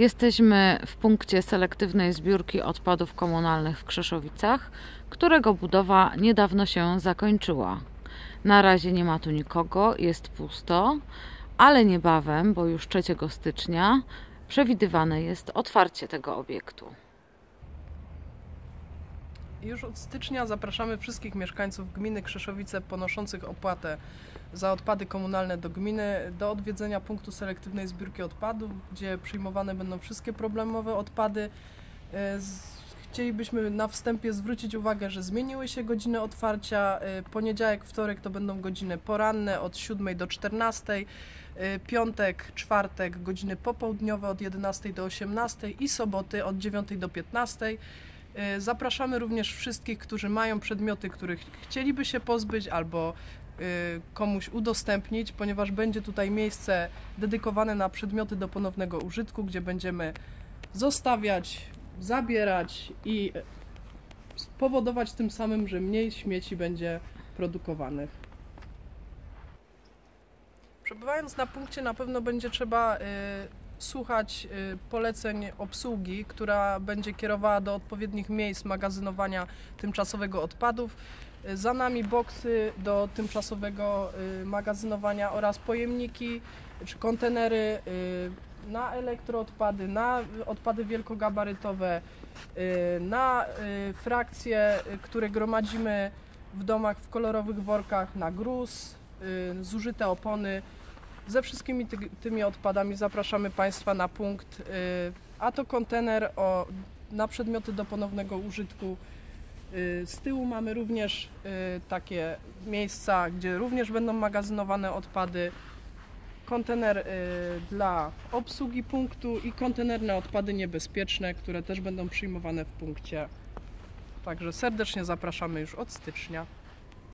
Jesteśmy w punkcie selektywnej zbiórki odpadów komunalnych w Krzeszowicach, którego budowa niedawno się zakończyła. Na razie nie ma tu nikogo, jest pusto, ale niebawem, bo już 3 stycznia, przewidywane jest otwarcie tego obiektu. Już od stycznia zapraszamy wszystkich mieszkańców gminy Krzeszowice ponoszących opłatę za odpady komunalne do gminy do odwiedzenia punktu selektywnej zbiórki odpadów, gdzie przyjmowane będą wszystkie problemowe odpady. E, Chcielibyśmy na wstępie zwrócić uwagę, że zmieniły się godziny otwarcia. E, Poniedziałek, wtorek to będą godziny poranne od 7 do 14. e, Piątek, czwartek godziny popołudniowe od 11 do 18 i soboty od 9 do 15. E, Zapraszamy również wszystkich, którzy mają przedmioty, których chcieliby się pozbyć albo e, komuś udostępnić, ponieważ będzie tutaj miejsce dedykowane na przedmioty do ponownego użytku, gdzie będziemy zostawiać, zabierać i e, spowodować tym samym, że mniej śmieci będzie produkowanych. Przebywając na punkcie na pewno będzie trzeba y, słuchać y, poleceń obsługi, która będzie kierowała do odpowiednich miejsc magazynowania tymczasowego odpadów. Y, Za nami boksy do tymczasowego y, magazynowania oraz pojemniki czy kontenery na elektroodpady, na odpady wielkogabarytowe, na frakcje, które gromadzimy w domach w kolorowych workach, na gruz, zużyte opony. Ze wszystkimi ty, tymi odpadami zapraszamy Państwa na punkt, y, a to kontener o, na przedmioty do ponownego użytku. Y, Z tyłu mamy również y, takie miejsca, gdzie również będą magazynowane odpady. Kontener dla obsługi punktu i kontener na odpady niebezpieczne, które też będą przyjmowane w punkcie. Także serdecznie zapraszamy już od stycznia.